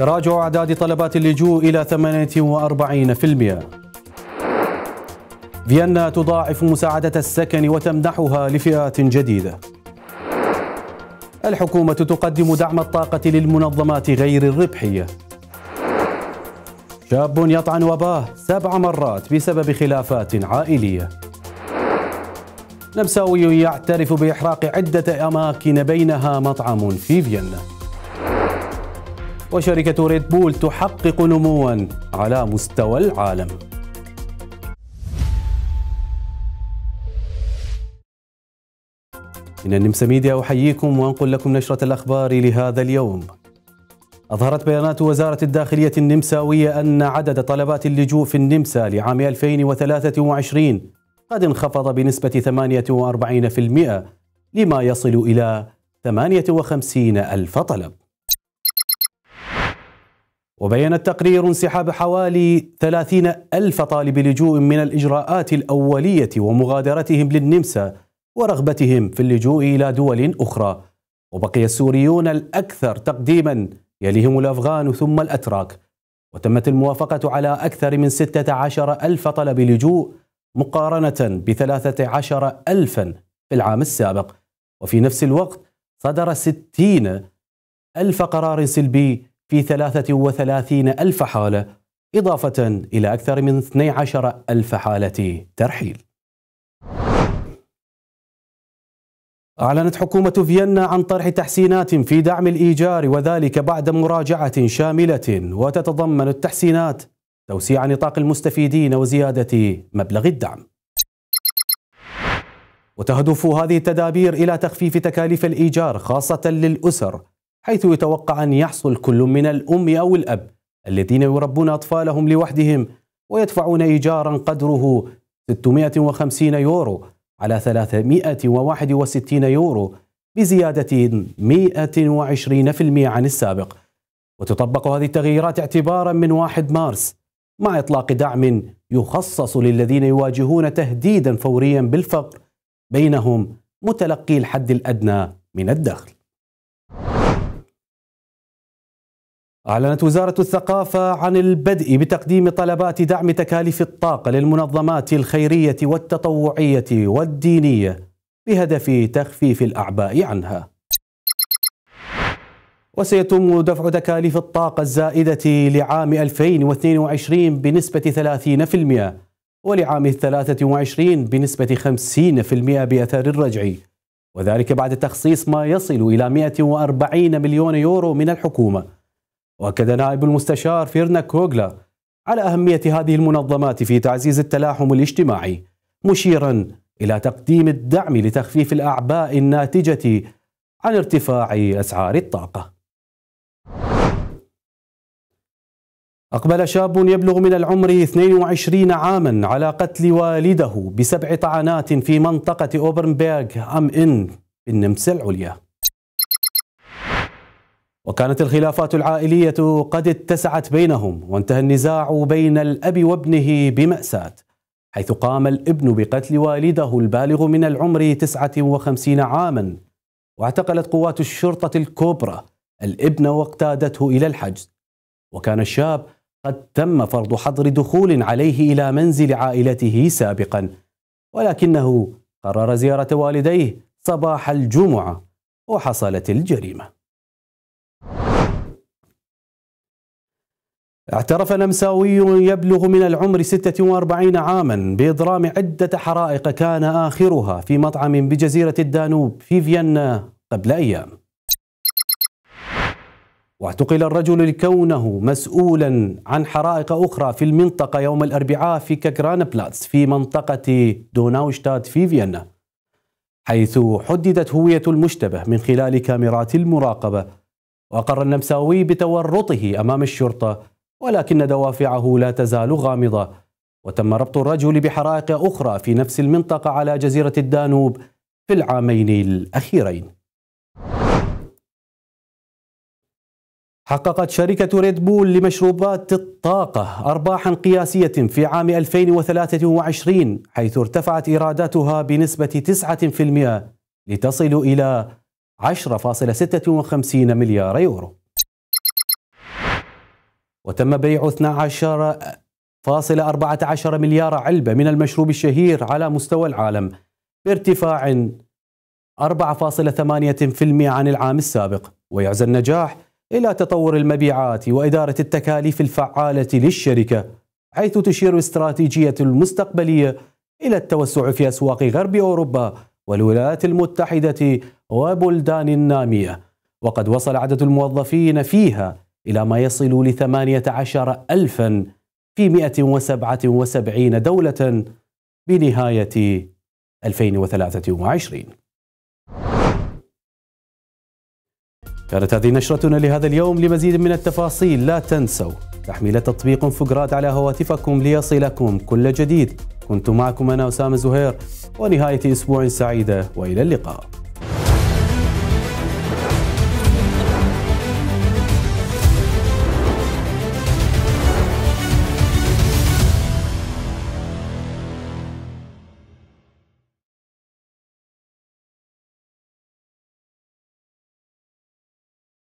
تراجع أعداد طلبات اللجوء إلى 48% فيينا تضاعف مساعدة السكن وتمنحها لفئات جديدة. الحكومة تقدم دعم الطاقة للمنظمات غير الربحية. شاب يطعن وباه سبع مرات بسبب خلافات عائلية. نمساوي يعترف بإحراق عدة أماكن بينها مطعم في فيينا. وشركة ريد بول تحقق نموا على مستوى العالم. من النمسا ميديا أحييكم وأنقل لكم نشرة الأخبار لهذا اليوم. أظهرت بيانات وزارة الداخلية النمساوية أن عدد طلبات اللجوء في النمسا لعام 2023 قد انخفض بنسبة 48% لما يصل إلى 58 ألف طلب. وبين التقرير انسحاب حوالي 30 ألف طالب لجوء من الإجراءات الأولية ومغادرتهم للنمسا ورغبتهم في اللجوء إلى دول أخرى. وبقي السوريون الأكثر تقديما يليهم الأفغان ثم الأتراك. وتمت الموافقة على أكثر من 16 ألف طلب لجوء مقارنة ب 13 ألفا في العام السابق. وفي نفس الوقت صدر 60 ألف قرار سلبي في 33 ألف حالة إضافة إلى أكثر من 12 ألف حالة ترحيل أعلنت حكومة فيينا عن طرح تحسينات في دعم الإيجار وذلك بعد مراجعة شاملة وتتضمن التحسينات توسيع نطاق المستفيدين وزيادة مبلغ الدعم. وتهدف هذه التدابير إلى تخفيف تكاليف الإيجار خاصة للأسر حيث يتوقع أن يحصل كل من الأم أو الأب الذين يربون أطفالهم لوحدهم ويدفعون إيجارا قدره 650 يورو على 361 يورو بزيادة 120% عن السابق. وتطبق هذه التغييرات اعتبارا من 1 مارس مع إطلاق دعم يخصص للذين يواجهون تهديدا فوريا بالفقر بينهم متلقي الحد الأدنى من الدخل. أعلنت وزارة الثقافة عن البدء بتقديم طلبات دعم تكاليف الطاقة للمنظمات الخيرية والتطوعية والدينية بهدف تخفيف الأعباء عنها. وسيتم دفع تكاليف الطاقة الزائدة لعام 2022 بنسبة 30% ولعام 23 بنسبة 50% بأثر الرجعي وذلك بعد تخصيص ما يصل إلى 140 مليون يورو من الحكومة وأكد نائب المستشار فيرنا كوغلا على أهمية هذه المنظمات في تعزيز التلاحم الاجتماعي مشيرا إلى تقديم الدعم لتخفيف الأعباء الناتجة عن ارتفاع أسعار الطاقة. أقبل شاب يبلغ من العمر 22 عاما على قتل والده بسبع طعنات في منطقة أوبرنبيرغ أم إن بالنمسا العليا. وكانت الخلافات العائلية قد اتسعت بينهم وانتهى النزاع بين الأب وابنه بمأساة حيث قام الابن بقتل والده البالغ من العمر 59 عاما. واعتقلت قوات الشرطة الكوبرا الابن واقتادته إلى الحجز. وكان الشاب قد تم فرض حظر دخول عليه إلى منزل عائلته سابقا ولكنه قرر زيارة والديه صباح الجمعة وحصلت الجريمة. اعترف نمساوي يبلغ من العمر 46 عاما بإضرام عدة حرائق كان آخرها في مطعم بجزيرة الدانوب في فيينا قبل أيام. واعتقل الرجل لكونه مسؤولا عن حرائق أخرى في المنطقة يوم الأربعاء في كاكرانا بلاتس في منطقة دوناوشتاد في فيينا حيث حددت هوية المشتبه من خلال كاميرات المراقبة. وأقر النمساوي بتورطه أمام الشرطة ولكن دوافعه لا تزال غامضة. وتم ربط الرجل بحرائق أخرى في نفس المنطقة على جزيرة الدانوب في العامين الأخيرين. حققت شركة ريد بول لمشروبات الطاقة أرباحا قياسية في عام 2023 حيث ارتفعت إيراداتها بنسبة 9% لتصل إلى 10.56 مليار يورو. وتم بيع 12.14 مليار علبة من المشروب الشهير على مستوى العالم بارتفاع 4.8% عن العام السابق. ويعزى النجاح إلى تطور المبيعات وإدارة التكاليف الفعالة للشركة حيث تشير استراتيجية المستقبلية إلى التوسع في أسواق غرب أوروبا والولايات المتحدة وبلدان نامية وقد وصل عدد الموظفين فيها إلى ما يصل لثمانية عشر ألفا في 177 دولة بنهاية 2023 كانت هذه نشرتنا لهذا اليوم. لمزيد من التفاصيل لا تنسوا تحميل تطبيق فقرات على هواتفكم ليصلكم كل جديد. كنت معكم أنا أسامة زهير ونهاية أسبوع سعيدة وإلى اللقاء.